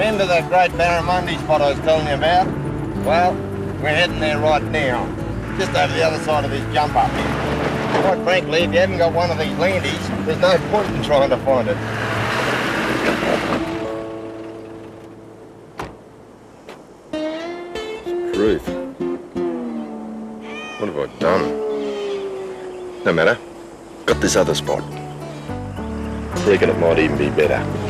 Remember the great barramundi spot I was telling you about? Well, we're heading there right now. Just over the other side of this jump up here. Quite frankly, if you haven't got one of these landies, there's no point in trying to find it. Truth. What have I done? No matter. Got this other spot. Reckon it might even be better.